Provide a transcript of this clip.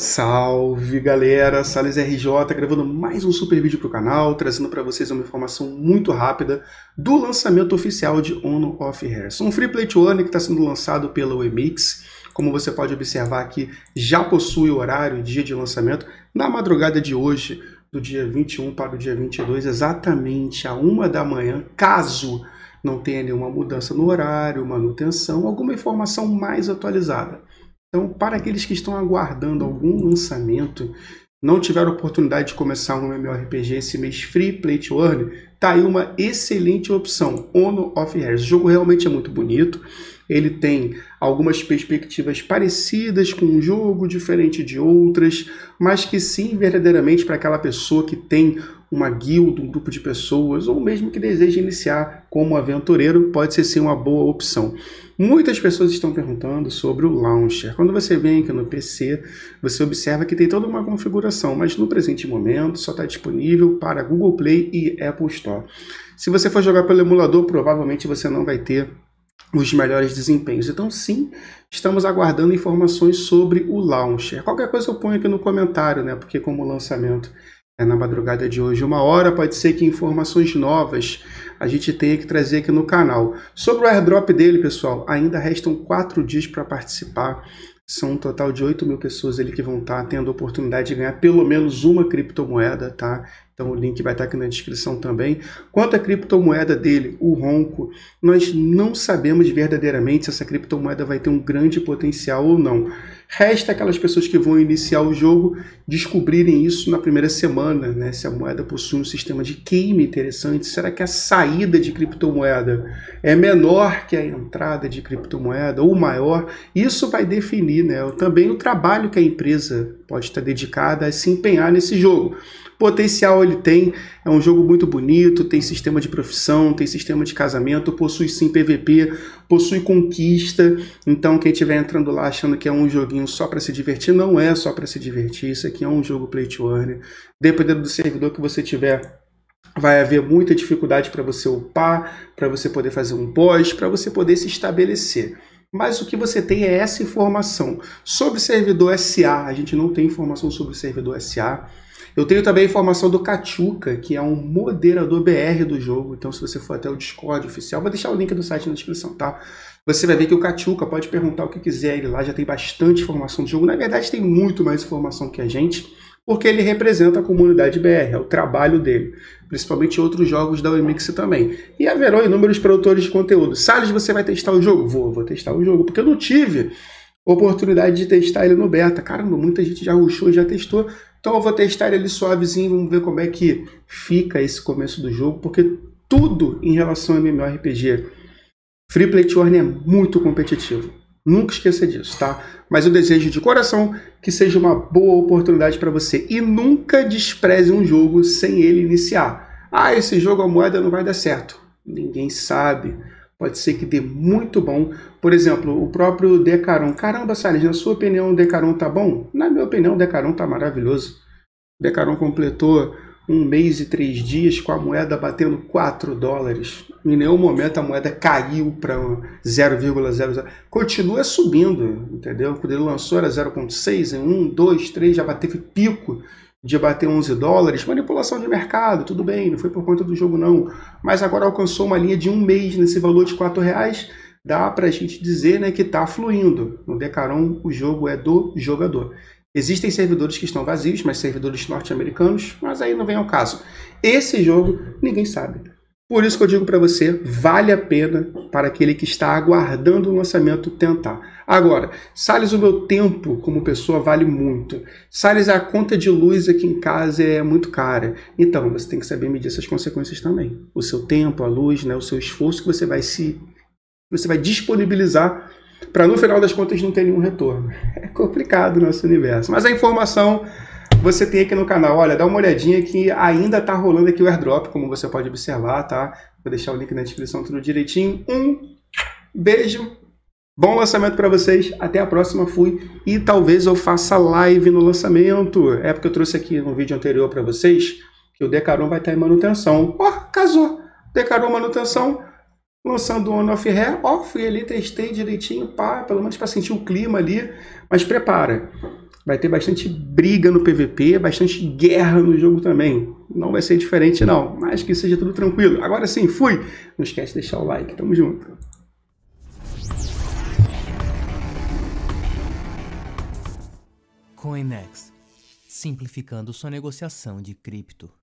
Salve galera, Salles RJ gravando mais um super vídeo para o canal, trazendo para vocês uma informação muito rápida do lançamento oficial de Ono of Hearts, um free play to que está sendo lançado pela Wemix. Como você pode observar aqui, já possui horário, dia de lançamento, na madrugada de hoje, do dia 21 para o dia 22, exatamente a uma da manhã, caso não tenha nenhuma mudança no horário, manutenção, alguma informação mais atualizada. Então, para aqueles que estão aguardando algum lançamento, não tiveram oportunidade de começar um MMORPG esse mês free play to earn, tá aí uma excelente opção, Ono of Hearts. O jogo realmente é muito bonito, ele tem algumas perspectivas parecidas com um jogo, diferente de outras, mas que sim, verdadeiramente, para aquela pessoa que tem uma guilda, um grupo de pessoas, ou mesmo que deseja iniciar como aventureiro, pode ser sim uma boa opção. Muitas pessoas estão perguntando sobre o launcher. Quando você vem aqui no PC, você observa que tem toda uma configuração, mas no presente momento só está disponível para Google Play e Apple Store. Se você for jogar pelo emulador, provavelmente você não vai ter os melhores desempenhos. Então, sim, estamos aguardando informações sobre o launcher. Qualquer coisa eu ponho aqui no comentário, né? Porque como lançamento é na madrugada de hoje, uma hora, pode ser que informações novas a gente tenha que trazer aqui no canal. Sobre o airdrop dele, pessoal, ainda restam quatro dias para participar. São um total de 8 mil pessoas ali que vão estar tá tendo a oportunidade de ganhar pelo menos uma criptomoeda, tá? Então o link vai estar tá aqui na descrição também. Quanto à criptomoeda dele, o Ronco, nós não sabemos verdadeiramente se essa criptomoeda vai ter um grande potencial ou não. Resta aquelas pessoas que vão iniciar o jogo descobrirem isso na primeira semana, né? Se a moeda possui um sistema de game interessante, será que a saída de criptomoeda é menor que a entrada de criptomoeda ou maior? Isso vai definir, né? Também o trabalho que a empresa pode estar dedicada a se empenhar nesse jogo. Potencial ele tem, é um jogo muito bonito, tem sistema de profissão, tem sistema de casamento, possui sim PVP, possui conquista. Então quem estiver entrando lá achando que é um joguinho só para se divertir, não é só para se divertir, isso aqui é um jogo play to earn. Dependendo do servidor que você tiver, vai haver muita dificuldade para você upar, para você poder fazer um pós, para você poder se estabelecer. Mas o que você tem é essa informação. Sobre servidor SA, a gente não tem informação sobre servidor SA. Eu tenho também a informação do Kachuka, que é um moderador BR do jogo. Então, se você for até o Discord oficial, vou deixar o link do site na descrição, tá? Você vai ver que o Kachuka pode perguntar o que quiser, ele lá já tem bastante informação do jogo. Na verdade, tem muito mais informação que a gente, porque ele representa a comunidade BR, é o trabalho dele. Principalmente outros jogos da Wemix também. E haverão inúmeros produtores de conteúdo. Salles, você vai testar o jogo? Vou, vou testar o jogo, porque eu não tive oportunidade de testar ele no beta. Caramba, muita gente já rushou e já testou. Então eu vou testar ele suavezinho, vamos ver como é que fica esse começo do jogo, porque tudo em relação ao MMORPG Free Play é muito competitivo. Nunca esqueça disso, tá? Mas eu desejo de coração que seja uma boa oportunidade para você e nunca despreze um jogo sem ele iniciar. Ah, esse jogo a moeda não vai dar certo. Ninguém sabe pode ser que dê muito bom. Por exemplo, o próprio Decaron. Caramba, Salles, na sua opinião o Decaron tá bom? Na minha opinião, o Decaron tá maravilhoso. O Decaron completou um mês e três dias com a moeda batendo 4 dólares. Em nenhum momento a moeda caiu para 0,00. Continua subindo, entendeu? Quando ele lançou era 0,6, em 1, 2, 3, já bateu pico de bater 11 dólares, manipulação de mercado, tudo bem, não foi por conta do jogo não, mas agora alcançou uma linha de um mês nesse valor de 4 reais, dá para a gente dizer né, que está fluindo. No Decaron o jogo é do jogador. Existem servidores que estão vazios, mas servidores norte-americanos, mas aí não vem ao caso. Esse jogo ninguém sabe. Por isso que eu digo para você, vale a pena para aquele que está aguardando o lançamento tentar. Agora, Salles, o meu tempo como pessoa vale muito. Salles, a conta de luz aqui em casa é muito cara. Então, você tem que saber medir essas consequências também. O seu tempo, a luz, né, o seu esforço que você vai se você vai disponibilizar para no final das contas não ter nenhum retorno. É complicado o nosso universo. Mas a informação você tem aqui no canal. Olha, dá uma olhadinha que ainda está rolando aqui o airdrop, como você pode observar, tá? Vou deixar o link na descrição tudo direitinho. Um beijo, bom lançamento para vocês. Até a próxima, fui. E talvez eu faça live no lançamento. É porque eu trouxe aqui no vídeo anterior para vocês que o Decaron vai estar em manutenção. Ó, oh, casou. Decaron manutenção lançando On Off Hair, ó, fui ali, testei direitinho, pá, pelo menos para sentir o clima ali, mas prepara. vai ter bastante briga no PVP, bastante guerra no jogo também. Não vai ser diferente não, mas que seja tudo tranquilo. Agora sim, fui! Não esquece de deixar o like, tamo junto. Coinex, simplificando sua negociação de cripto.